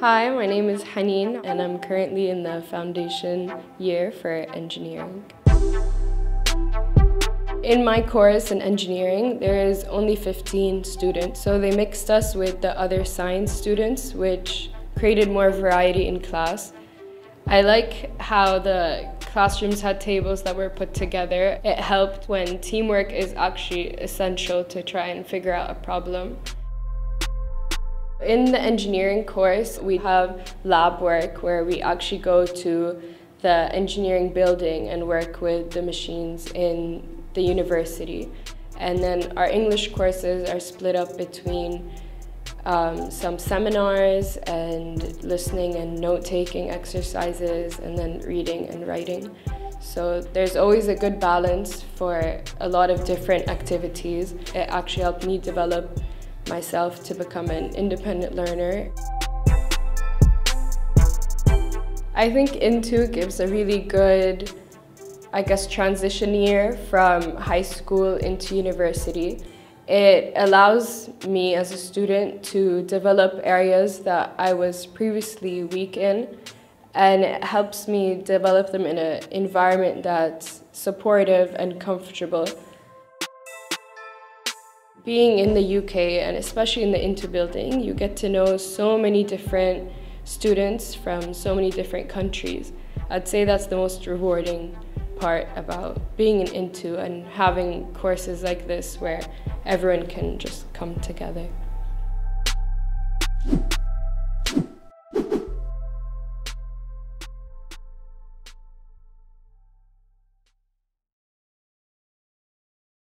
Hi, my name is Haneen and I'm currently in the foundation year for engineering. In my course in engineering, there is only 15 students, so they mixed us with the other science students, which created more variety in class. I like how the classrooms had tables that were put together. It helped when teamwork is actually essential to try and figure out a problem. In the engineering course, we have lab work where we actually go to the engineering building and work with the machines in the university. And then our English courses are split up between um, some seminars and listening and note-taking exercises and then reading and writing. So there's always a good balance for a lot of different activities. It actually helped me develop myself to become an independent learner. I think INTO gives a really good, I guess, transition year from high school into university. It allows me as a student to develop areas that I was previously weak in and it helps me develop them in an environment that's supportive and comfortable. Being in the UK and especially in the INTO building, you get to know so many different students from so many different countries. I'd say that's the most rewarding part about being in INTO and having courses like this where everyone can just come together.